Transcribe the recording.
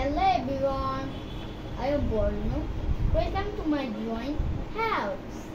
Hello everyone, I am Borno. Welcome to my drawing house.